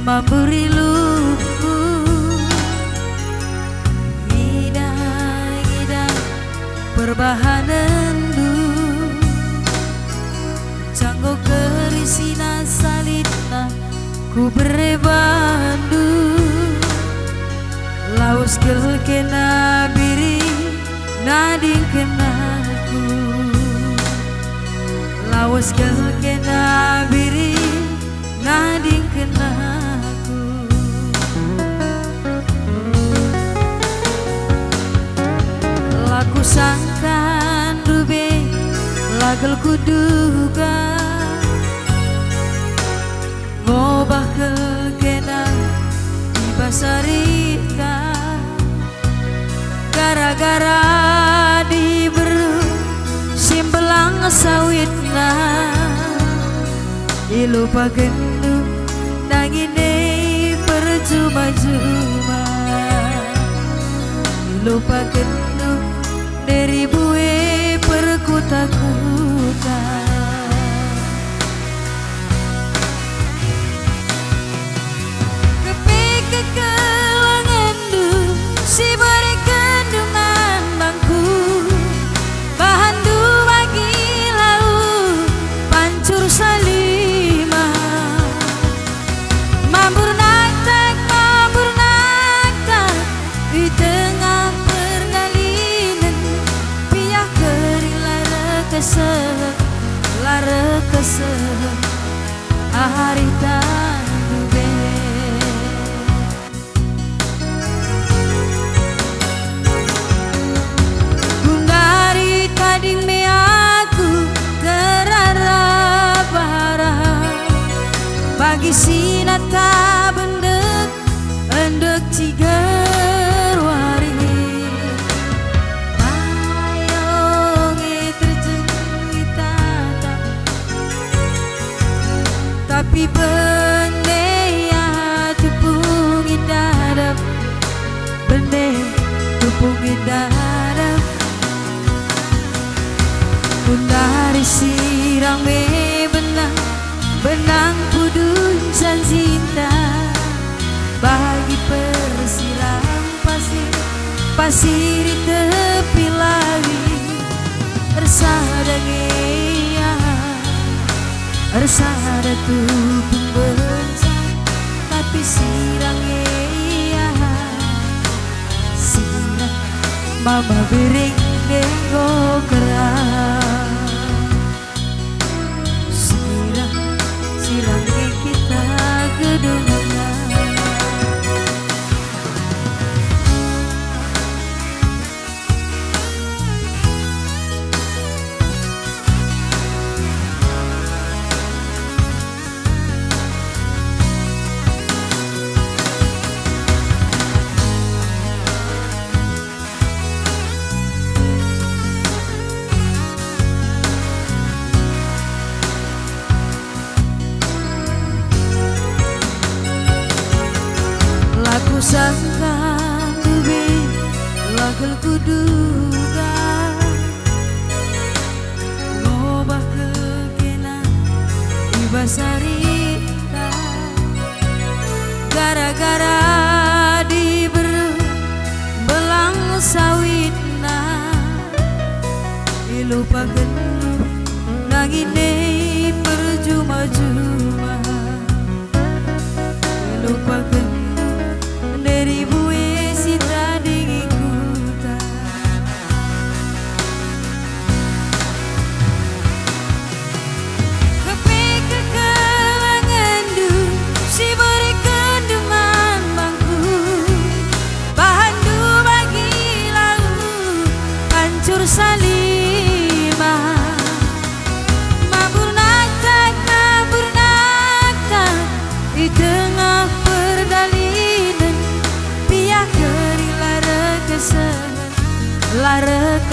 memberi luku Gida-gida perbahanan du Canggo kerisina salita ku berebandu Laus kena biri nading kenaku Laus kena biri sangkan rube lagel kuduga. Ngobah kena dibasarika Gara-gara diberu simbelang sawitna Ilupa gendu nangine percuma-cuma. Ilupa gendu bagi sinata bendek endek cigar wari Mayongi terjengita Tapi sirang me benang Benang dan cinta. Bagi persiram pasir Pasir di tepi lawi Ersada ngea Ersada tupung benca Tapi sirang ngea Sirang Mama bering denggo kerang Laku sangka dubi Lagel kuduga Ngobah kekena Ibasarita Gara-gara diberu Belang sawitna. Ilupa gendu Nangine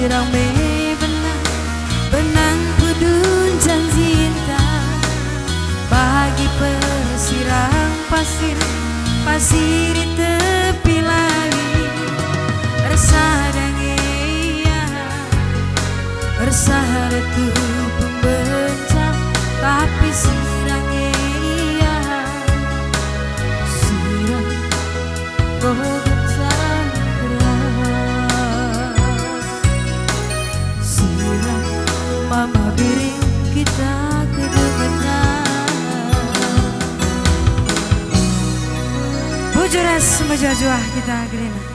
sirang benang benang pudun cinta bagi persirang pasir pasir tepi lagi resah dangia Mejajuah kita gerina